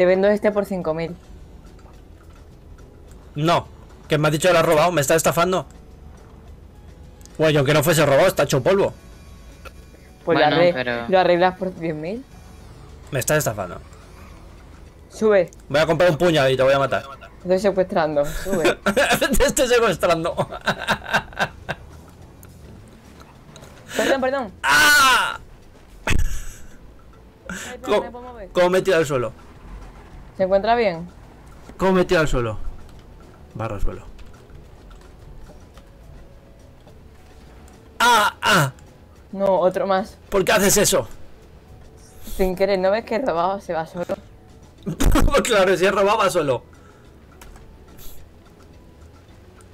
Te vendo este por 5.000. No, que me has dicho que lo has robado, me está estafando. Bueno, aunque no fuese robado, está hecho polvo. Pues Bueno, lo, arre- pero- lo arreglas por 10.000. Me estás estafando. Sube. Voy a comprar un puñal y te voy a matar. Te estoy secuestrando. Sube. te estoy secuestrando. perdón, perdón. ¡Ah! Ay, ¿Cómo, me puedo mover. cómo me tira al suelo? ¿Se encuentra bien? ¿Cómo me tira al suelo? Barra al suelo. ¡Ah! ¡Ah! No, otro más. ¿Por qué haces eso? Sin querer, ¿no ves que he robado? Se va solo. Pues claro, si he robado va solo.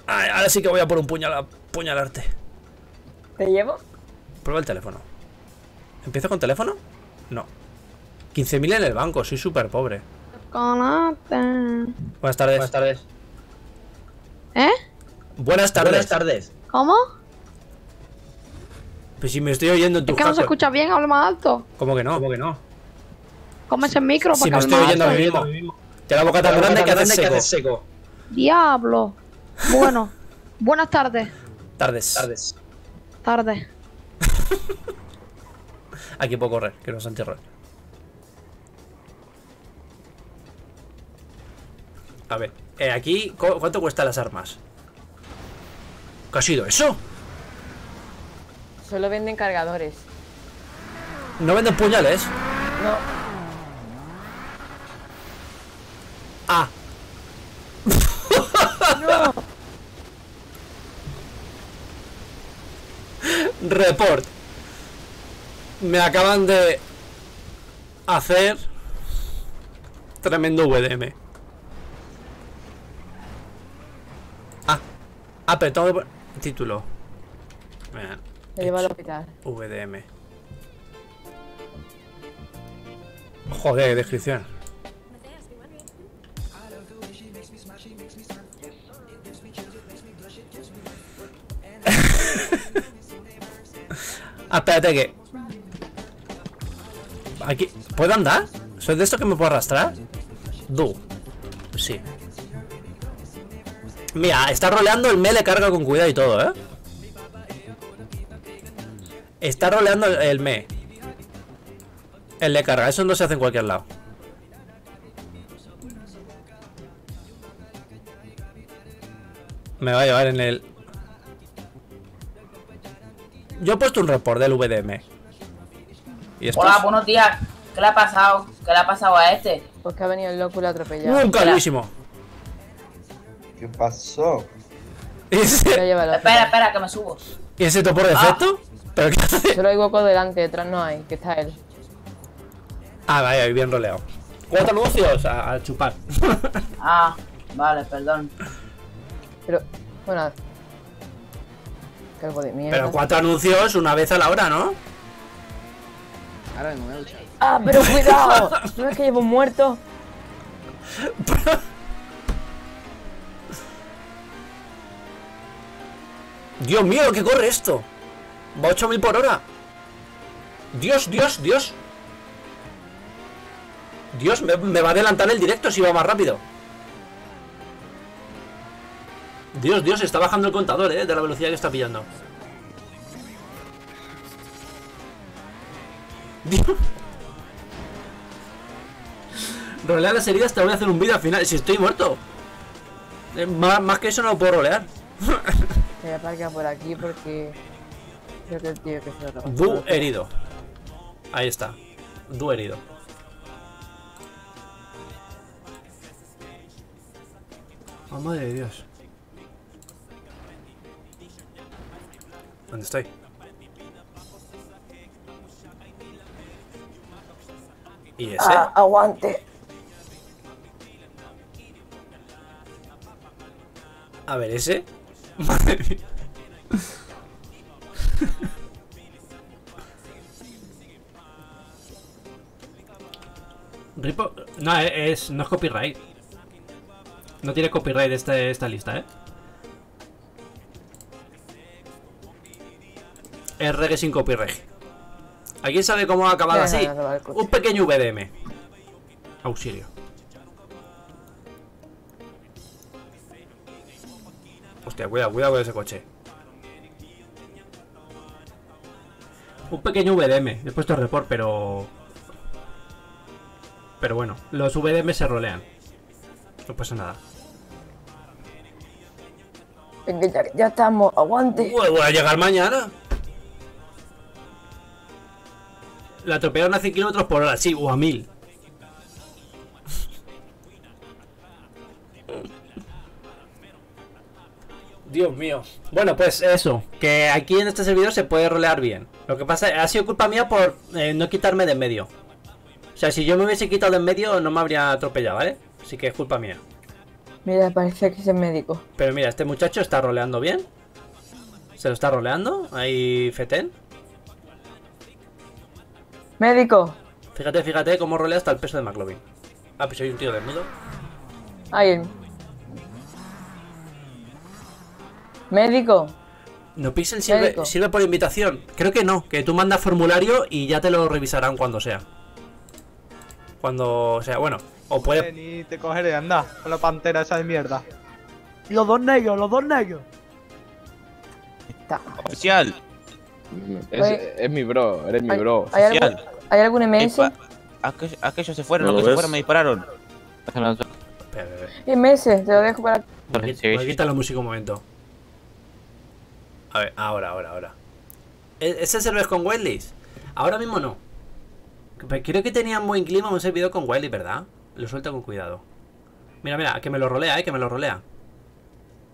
Ay, ahora sí que voy a por un puñal a puñalarte. ¿Te llevo? Prueba el teléfono. ¿Empiezo con teléfono? No. 15.000 en el banco, soy súper pobre. Conate. Buenas tardes. Buenas tardes. ¿Eh? Buenas tardes. Buenas tardes. ¿Cómo? Pues si me estoy oyendo en Es tus que no se escucha bien, habla más alto. ¿Cómo que no? ¿Cómo que no? Come ese micro Si para me que estoy hable más oyendo a mí mismo. Tiene la boca tan grande que hace seco. seco. Diablo. Bueno. Buenas tardes. Tardes. Tardes. Tarde. Aquí puedo correr, que no es antirroll. A ver, eh, aquí, ¿cu- ¿cuánto cuestan las armas? ¿Qué ha sido eso? Solo venden cargadores. No venden puñales. No. Ah. Report. Me acaban de hacer tremendo VDM. Ah, pero tengo que título. Lleva al hospital. VDM. Joder, descripción. ah, espérate que. Aquí. ¿Puedo andar? ¿Soy de esto que me puedo arrastrar? Du. Sí. Mira, está roleando el me le carga con cuidado y todo, ¿eh? Está roleando el, el me. El le carga, eso no se hace en cualquier lado. Me va a llevar en el... Yo he puesto un report del VDM. Y Hola, buenos días. ¿Qué le ha pasado? ¿Qué le ha pasado a este? Pues que ha venido el loco y lo ha atropellado. un calvísimo. ¿Qué pasó? ¿Y Lo ese, Espera, espera, que me subo. ¿Y ese por defecto? ¿Pero qué hace? Solo hay hueco delante, detrás no hay, que está él. Ah, vaya, bien roleado. Cuatro anuncios a, a chupar. Ah, vale, perdón. Pero, bueno. Calvo de mierda. Pero cuatro anuncios una vez a la hora, ¿no? Ahora vengo, me he duchado. ¡Ah, pero cuidado! ¿No es que llevo un muerto? Dios mío, ¿qué corre esto? Va a 8000 por hora. Dios, Dios, Dios. Dios, me, va a adelantar el directo si va más rápido. Dios, Dios, está bajando el contador, eh, de la velocidad que está pillando. Dios. Rolea las heridas, te voy a hacer un vídeo al final. Si estoy muerto. Eh, más, más que eso no lo puedo rolear. Me voy a aparcar por aquí porque. Creo que el tío que se lo. Du herido. Ahí está. Du herido. Oh, madre de Dios. ¿Dónde estoy? ¿Y ese? Ah, aguante. A ver, ese. Madre. Ripo. No, eh, es, no es copyright. No tiene copyright esta, esta lista, ¿eh? Es reggae sin copyright. ¿Alguien sabe cómo ha acabado así? Un pequeño VDM. Auxilio. Hostia, cuidado, cuidado con ese coche. Un pequeño VDM. He puesto report, pero... Pero bueno, los VDM se rolean. No pasa nada. Ya estamos, aguante. Uy, voy a llegar mañana. La atropellaron a 100 kilómetros por hora, sí, o a 1000. Dios mío. Bueno, pues eso, que aquí en este servidor se puede rolear bien. Lo que pasa ha sido culpa mía por eh, no quitarme de en medio. O sea, si yo me hubiese quitado de en medio no me habría atropellado, ¿vale? Así que es culpa mía. Mira, parece que es el médico. Pero mira, este muchacho está roleando bien. Se lo está roleando. Ahí Feten. Médico. Fíjate, fíjate cómo rolea hasta el peso de McLovin. Ah, pues hay un tío desnudo. Ahí. Médico. No Pixel sirve, Médico. sirve por invitación. Creo que no, que tú mandas formulario y ya te lo revisarán cuando sea. Cuando sea, bueno, o puede. Y te cogeré, anda, con la pantera esa de mierda. Los dos negros, los dos negros. Está. Oficial. Es, Oye. es mi bro, eres mi bro. ¿Hay algún, Oficial. ¿hay algún MS? Aquellos, se fueron, ¿No lo aquellos se fueron, me dispararon. MS, te lo dejo para. Voy a Sí, voy a sí. quitar la música un momento. A ver, ahora, ahora, ahora. ¿E- ¿Ese server con Wildys? Ahora mismo no. Pero Creo que tenían buen clima un servidor con Wildys, ¿verdad? Lo suelto con cuidado. Mira, mira, que me lo rolea, eh, que me lo rolea.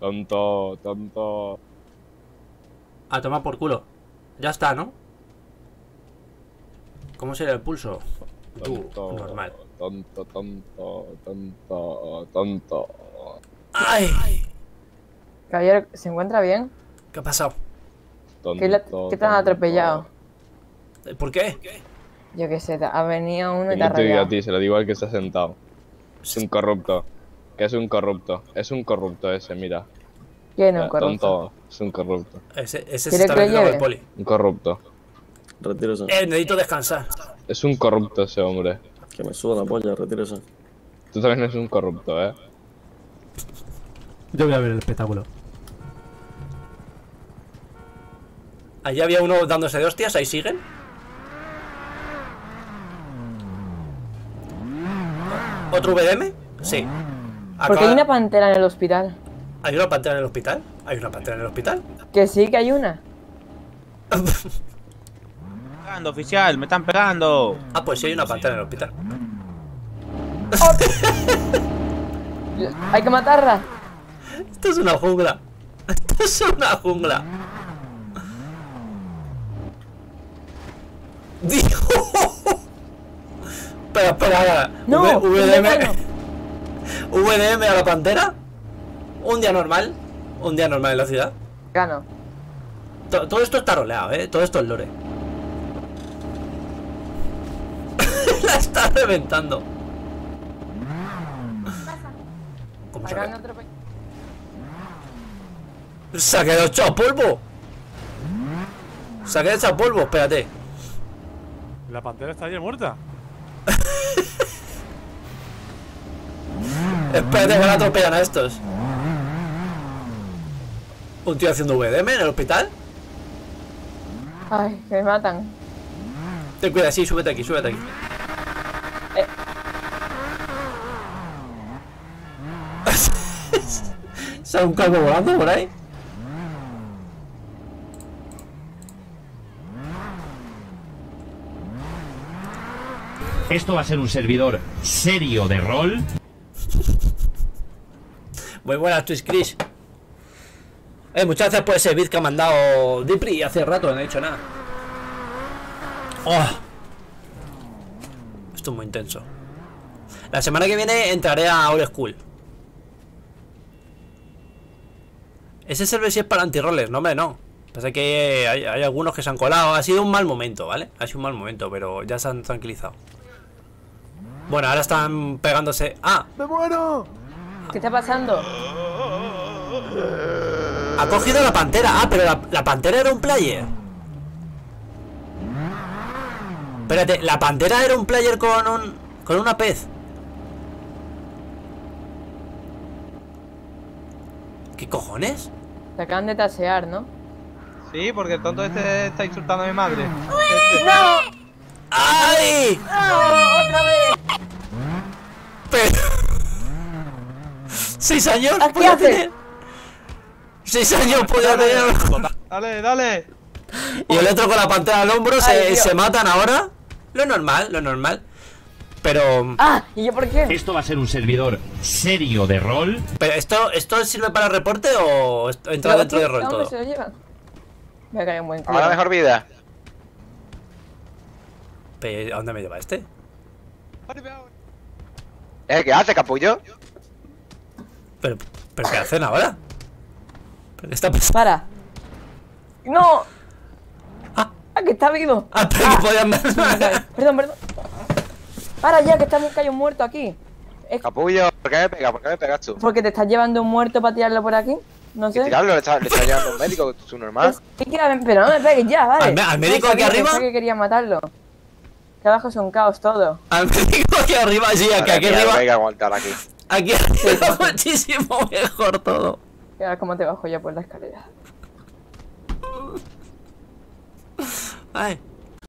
Tonto, tonto. A tomar por culo. Ya está, ¿no? ¿Cómo sería el pulso? Tú, Tonto. normal. Tonto, tonto, tonto, tonto. ¡Ay! Caballero, ¿se encuentra bien? ¿Qué ha pasado? tonto ¿Qué, la- qué te han atropellado? Eh, ¿Por qué? Yo qué sé, ha venido uno y te ¿Qué ha te digo a ti? Se lo digo al que está sentado. Es un corrupto. Que es un corrupto. Es un corrupto ese, mira. ¿Quién es un corrupto? Tonto. Es un corrupto. Ese, ese se ¿Quiere está metiendo el poli. Un corrupto. Retírese. Eh, necesito descansar. Es un corrupto ese hombre. Que me suba la polla, retírese. Tú también eres un corrupto, ¿eh? Yo voy a ver el espectáculo. Allí había uno dándose de hostias, ahí siguen. ¿Otro VDM? Sí. Porque hay una pantera en el hospital. ¿Hay una pantera en el hospital? ¿Hay una pantera en el hospital? Que sí, que hay una. Pegando, oficial, me están pegando. Ah, pues sí, hay una pantera en el hospital. Hay que matarla. Esto es una jungla. Esto es una jungla. Dios. Espera, espera, espera. No, V- VDM. VDM a la pantera. Un día normal. Un día normal en la ciudad. Gano. To- todo esto está roleado, eh. Todo esto es lore. la está reventando. ¿Cómo se ha Acá quedado? no atrope- Se ha quedado hecho a polvo. Se ha quedado hecho a polvo, espérate. La pantera está ya muerta. Espérate que la atropellan a estos. Un tío haciendo VDM en el hospital. Ay, que me matan. Ten cuidado, sí, súbete aquí, súbete aquí. Eh. ¿Sale un calvo volando por ahí? Esto va a ser un servidor serio de rol. Muy buenas, Twitch Chris. Eh, muchas gracias por ese beat que ha mandado Dipri hace rato, no he dicho nada. Oh. Esto es muy intenso. La semana que viene entraré a Old School. Ese server sí es para anti-rollers, no hombre, no. Pasa que hay algunos que se han colado. Ha sido un mal momento, ¿vale? Ha sido un mal momento, pero ya se han tranquilizado. Bueno, ahora están pegándose. ¡Ah! ¡Me muero! ¿Qué está pasando? Ha cogido la pantera. Ah, pero la, la pantera era un player. Espérate, la pantera era un player con un. con una pez. ¿Qué cojones? Te acaban de tasear, ¿no? Sí, porque el tonto este está insultando a mi madre. ¡Ay! ¡Otra vez! Pero... ¿Seis años? ¿Qué podía haces? tener? ¿Seis años podía tener? Dale, dale. Y el otro con la pantalla al hombro Ay, se, se matan ahora. Lo normal, lo normal. Pero... ¡Ah! ¿Y yo por qué? Esto va a ser un servidor serio de rol. ¿Pero esto, esto sirve para reporte o entra dentro de rol ¿a todo? se lo llevan? Me ha caído un buen Ahora mejor vida. Pero, ¿A dónde me lleva este? ¿Eh? ¿Qué hace, capullo? ¿Pero, pero qué hacen ahora? ¿Pero qué está pasando? ¡Para! ¡No! ¡Ah! que está vivo! Ah, pero que podían ver. Perdón, perdón. Para ya, que está que hay un muerto aquí. Es Capullo, ¿por qué me pegas? ¿Por qué me pegas tú? porque te estás llevando un muerto para tirarlo por aquí. No sé. Tirarlo, le está, le está llevando un médico, su normal. Sí, que- pero no me pegues ya, vale. ¿Al al médico No, aquí arriba? pensaba que quería matarlo. Que abajo es un caos todo. Al médico aquí arriba, sí, aquí, aquí arriba. Hay que aguantar aquí. Aquí arriba muchísimo mejor todo. Y ahora cómo te bajo ya por la escalera. Ay.